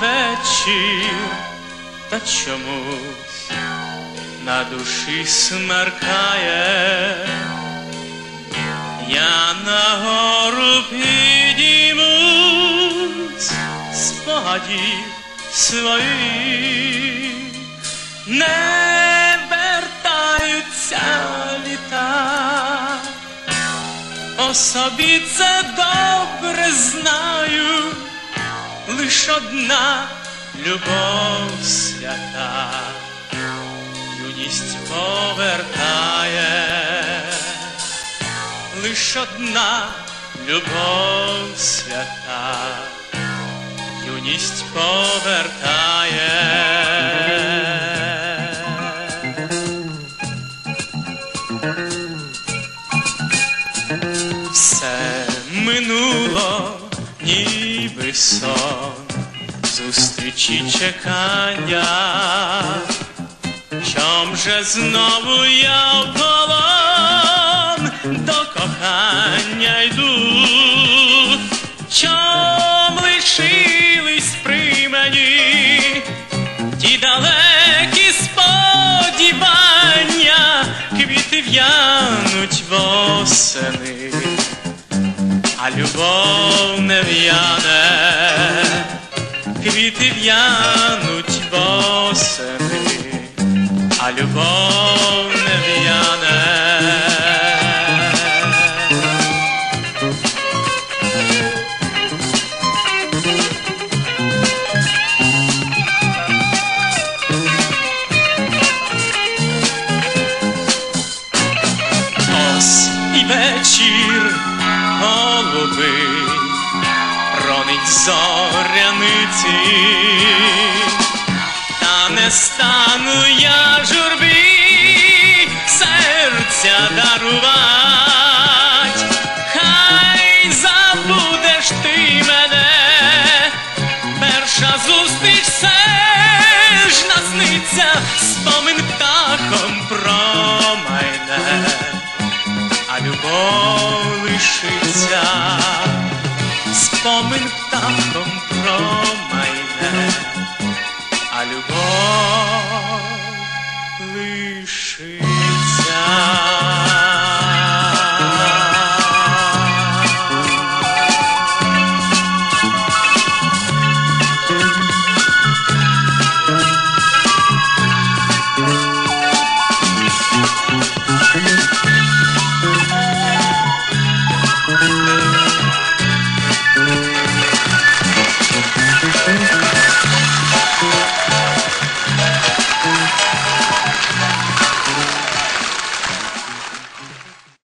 вечір, та чомусь на душі смеркає, я на гору підіймусь, спогадів своїх, не вертаються літа. По собі це добре знаю, лиш одна любов свята, юність повертає, лиш одна любов свята, юність повертає. Все минуло, ніби сон, зустрічі чекання, чом же знову я в полон до кохання йду, чом лишились при мені ті далекі сподівання, квіти в'януть восени, а любов не в'яне, квіти в'януть восени, а любов не в'яне. Ось і вечір голубий, ронить зоряниці, та не стану я журбі лишиться, спомин птахом про